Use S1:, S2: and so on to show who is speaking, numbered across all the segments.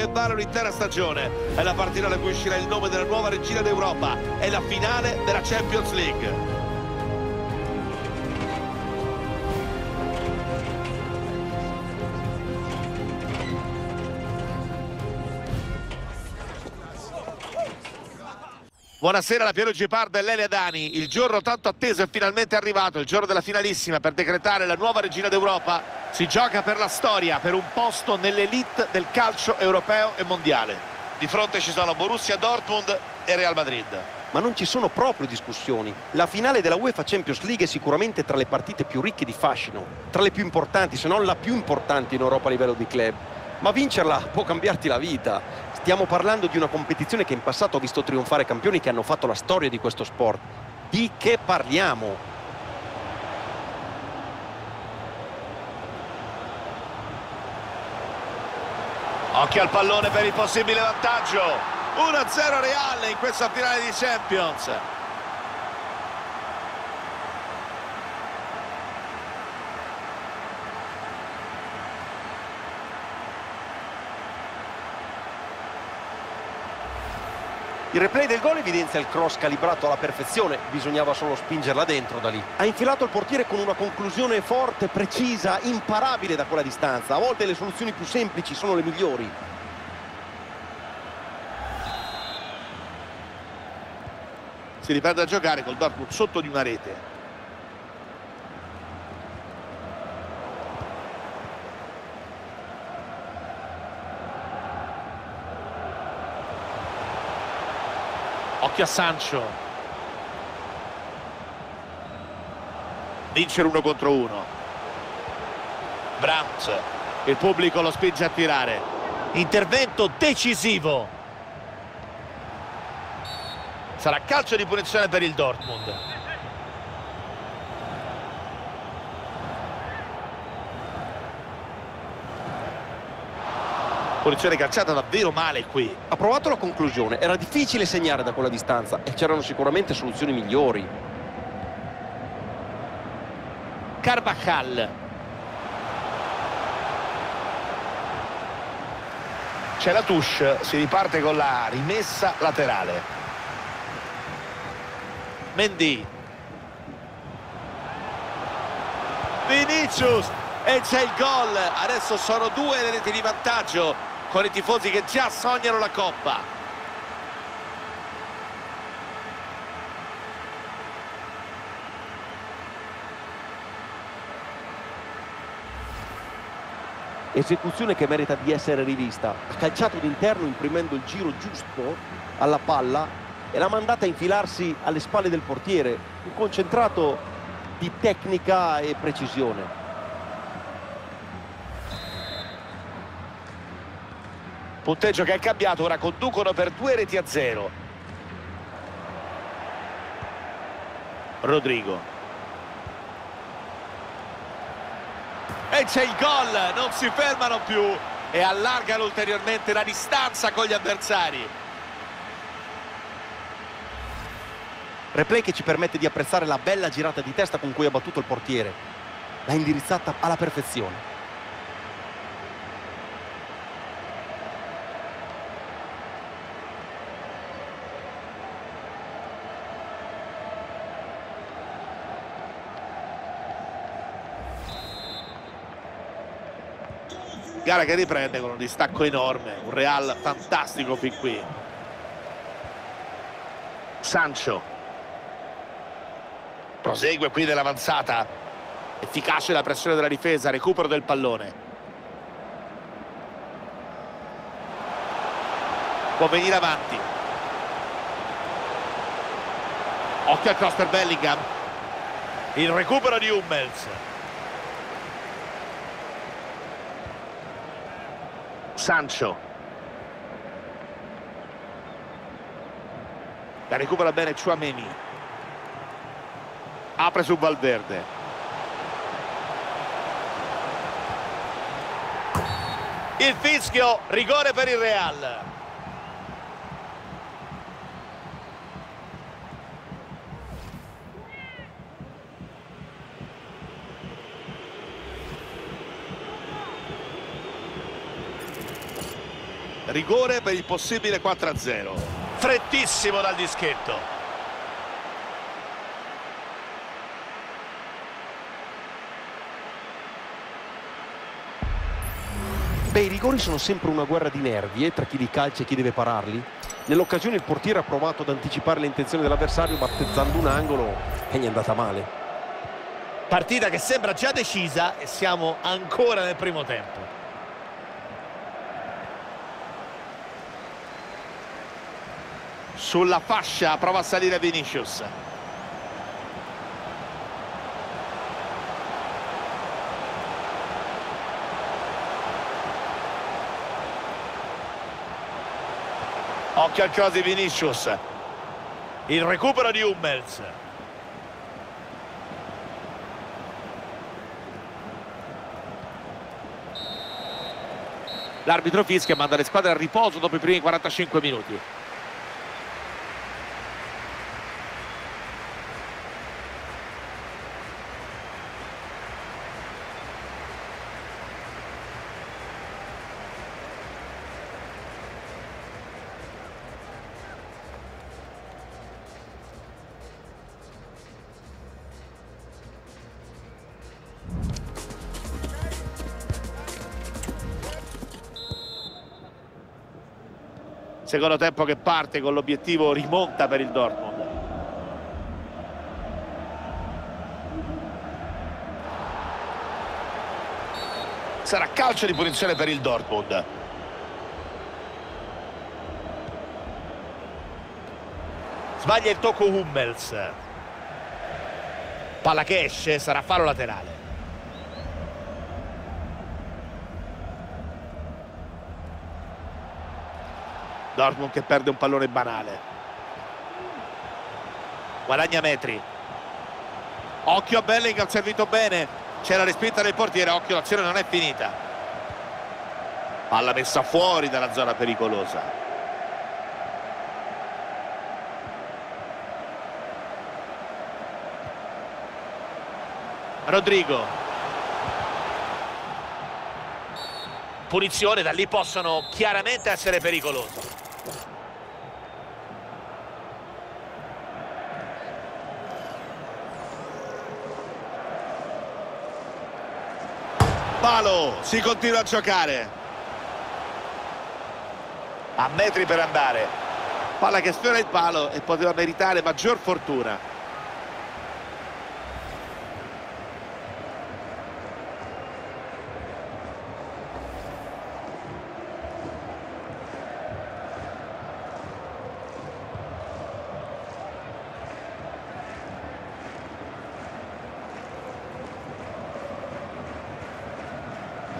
S1: che vale un'intera stagione. È la partita da cui uscirà il nome della nuova regina d'Europa. È la finale della Champions League. Buonasera la Piero Gipardo e Lelia Dani. Il giorno tanto atteso è finalmente arrivato, il giorno della finalissima per decretare la nuova regina d'Europa. Si gioca per la storia, per un posto nell'elite del calcio europeo e mondiale. Di fronte ci sono Borussia Dortmund e Real Madrid.
S2: Ma non ci sono proprio discussioni. La finale della UEFA Champions League è sicuramente tra le partite più ricche di fascino, tra le più importanti, se non la più importante in Europa a livello di club. Ma vincerla può cambiarti la vita. Stiamo parlando di una competizione che in passato ha visto trionfare campioni che hanno fatto la storia di questo sport. Di che parliamo?
S1: Occhio al pallone per il possibile vantaggio. 1-0 Real in questa finale di Champions.
S2: Il replay del gol evidenzia il cross calibrato alla perfezione, bisognava solo spingerla dentro da lì. Ha infilato il portiere con una conclusione forte, precisa, imparabile da quella distanza. A volte le soluzioni più semplici sono le migliori.
S1: Si riprende a giocare col Dortmund sotto di una rete. Occhio a Sancho. Vincere uno contro uno. Brandt. Il pubblico lo spinge a tirare. Intervento decisivo. Sarà calcio di punizione per il Dortmund. Punizione calciata davvero male qui.
S2: Ha provato la conclusione, era difficile segnare da quella distanza e c'erano sicuramente soluzioni migliori.
S1: Carvajal. C'è la touche, si riparte con la rimessa laterale. Mendy. Vinicius e c'è il gol. Adesso sono due le reti di vantaggio con i tifosi che già sognano la Coppa.
S2: Esecuzione che merita di essere rivista. Ha calciato d'interno imprimendo il giro giusto alla palla e l'ha mandata a infilarsi alle spalle del portiere. Un concentrato di tecnica e precisione.
S1: Punteggio che è cambiato ora conducono per due reti a zero. Rodrigo. E c'è il gol non si fermano più e allargano ulteriormente la distanza con gli avversari.
S2: Replay che ci permette di apprezzare la bella girata di testa con cui ha battuto il portiere. L'ha indirizzata alla perfezione
S1: gara che riprende con un distacco enorme un Real fantastico fin qui. Sancho. Prosegue qui dell'avanzata efficace la pressione della difesa recupero del pallone. Può venire avanti. Occhio al cross per Bellingham. Il recupero di Hummels Sancho. La recupera bene Chouameni apre su Valverde. Il fischio rigore per il Real rigore per il possibile 4-0. Frettissimo dal dischetto.
S2: Beh, i rigori sono sempre una guerra di nervi eh, tra chi li calcia e chi deve pararli. Nell'occasione il portiere ha provato ad anticipare le intenzioni dell'avversario battezzando un angolo e gli è andata male.
S1: Partita che sembra già decisa e siamo ancora nel primo tempo. Sulla fascia prova a salire Vinicius. Occhio al cross di Vinicius. Il recupero di Hummels. L'arbitro fischia manda le squadre a riposo dopo i primi 45 minuti. Secondo tempo che parte con l'obiettivo rimonta per il Dortmund. Sarà calcio di punizione per il Dortmund. Sbaglia il tocco Hummels. Palla che esce, sarà fallo laterale. Dortmund che perde un pallone banale. Guadagna metri. Occhio a Bellingham servito bene. C'è la respinta del portiere occhio l'azione non è finita. Palla messa fuori dalla zona pericolosa. Rodrigo punizione da lì possono chiaramente essere pericolosi. Palo si continua a giocare. A metri per andare. Palla che sfiora il palo e poteva meritare maggior fortuna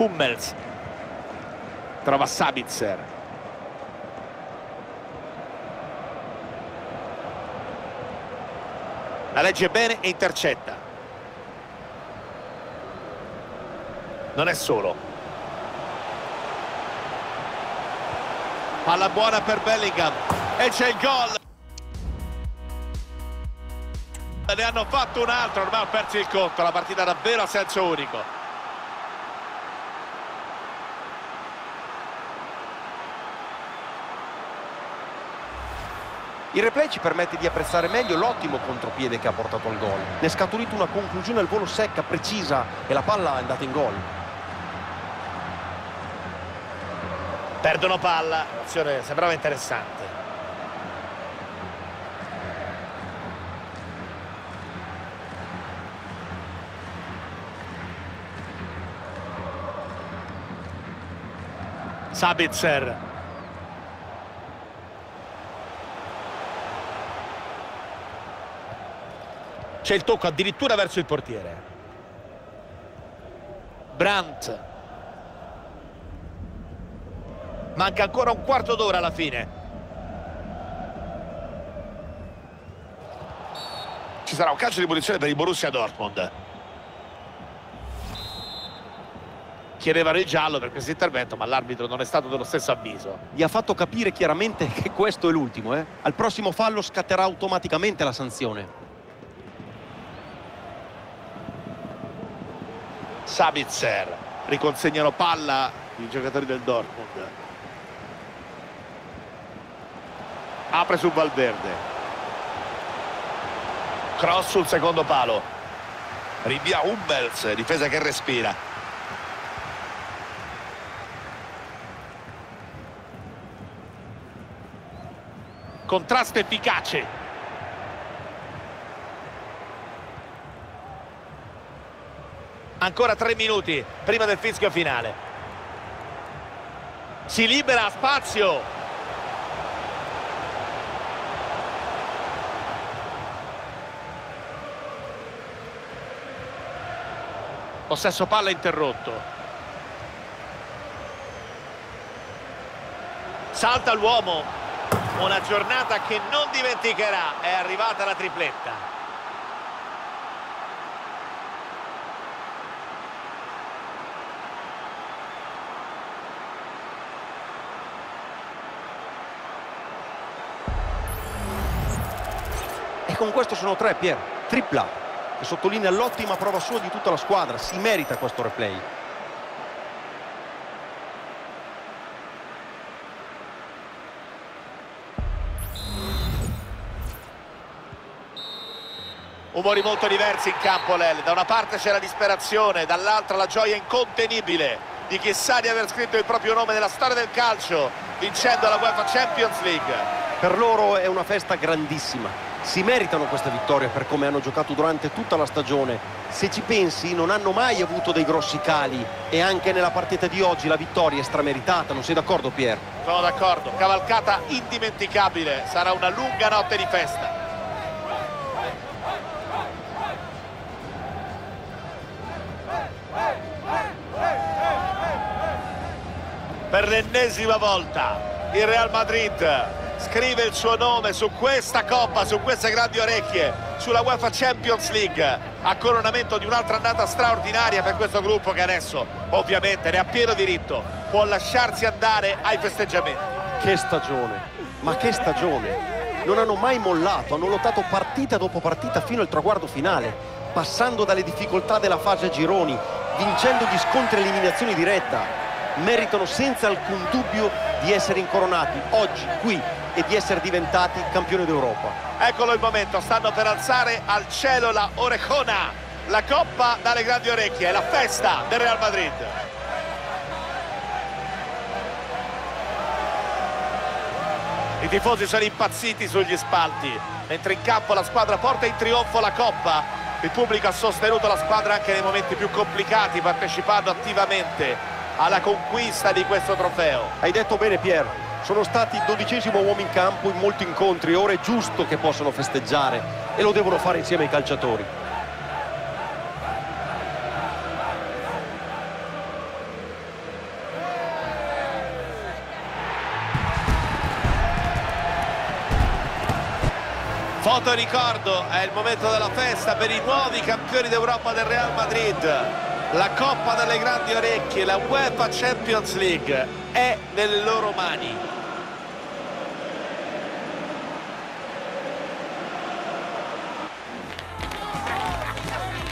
S1: Hummels. Trova Sabitzer. La legge bene e intercetta. Non è solo. Palla buona per Bellingham. E c'è il gol. Ne hanno fatto un altro ormai ho perso il conto. La partita davvero a senso unico
S2: Il replay ci permette di apprezzare meglio l'ottimo contropiede che ha portato al gol. Ne è scaturita una conclusione al volo secca, precisa e la palla è andata in gol.
S1: Perdono palla, azione sembrava interessante. Sabitzer C'è il tocco addirittura verso il portiere. Brandt. Manca ancora un quarto d'ora alla fine. Ci sarà un calcio di punizione per il Borussia Dortmund. Chiedevano il giallo per questo intervento, ma l'arbitro non è stato dello stesso avviso.
S2: Gli ha fatto capire chiaramente che questo è l'ultimo. Eh? Al prossimo fallo scatterà automaticamente la sanzione.
S1: Sabitzer. Riconsegnano palla i giocatori del Dortmund. Apre su Valverde. Cross sul secondo palo. Rinvia Hummels difesa che respira. Contrasto efficace ancora tre minuti prima del fischio finale. Si libera spazio. Possesso palla interrotto. Salta l'uomo. Una giornata che non dimenticherà. È arrivata la tripletta
S2: e con questo sono tre Pier. Tripla. E sottolinea l'ottima prova sua di tutta la squadra. Si merita questo replay.
S1: Umori molto diversi in campo Lel. Da una parte c'è la disperazione dall'altra la gioia incontenibile di chi sa di aver scritto il proprio nome nella storia del calcio vincendo la UEFA Champions League.
S2: Per loro è una festa grandissima si meritano questa vittoria per come hanno giocato durante tutta la stagione. Se ci pensi non hanno mai avuto dei grossi cali. E anche nella partita di oggi la vittoria è strameritata. Non sei d'accordo Pier?
S1: sono d'accordo, cavalcata indimenticabile. Sarà una lunga notte di festa. Per l'ennesima volta il Real Madrid scrive il suo nome su questa coppa, su queste grandi orecchie, sulla UEFA Champions League, a coronamento di un'altra annata straordinaria per questo gruppo che adesso ovviamente ne ha pieno diritto, può lasciarsi andare ai festeggiamenti.
S2: Che stagione, ma che stagione! Non hanno mai mollato, hanno lottato partita dopo partita fino al traguardo finale, passando dalle difficoltà della fase a gironi, vincendo gli scontri a eliminazione diretta. Meritano senza alcun dubbio di essere incoronati oggi, qui, e di essere diventati campioni d'Europa.
S1: Eccolo il momento, stanno per alzare al cielo la Orejona, la coppa dalle grandi orecchie, è la festa del Real Madrid. I tifosi sono impazziti sugli spalti, mentre in campo la squadra porta in trionfo la coppa. Il pubblico ha sostenuto la squadra anche nei momenti più complicati, partecipando attivamente alla conquista di questo trofeo.
S2: Hai detto bene Pier, sono stati il dodicesimo uomo in campo in molti incontri ora è giusto che possano festeggiare e lo devono fare insieme ai calciatori
S1: Foto ricordo, è il momento della festa per i nuovi campioni d'Europa del Real Madrid. La Coppa delle Grandi Orecchie, la UEFA Champions League è nelle loro mani.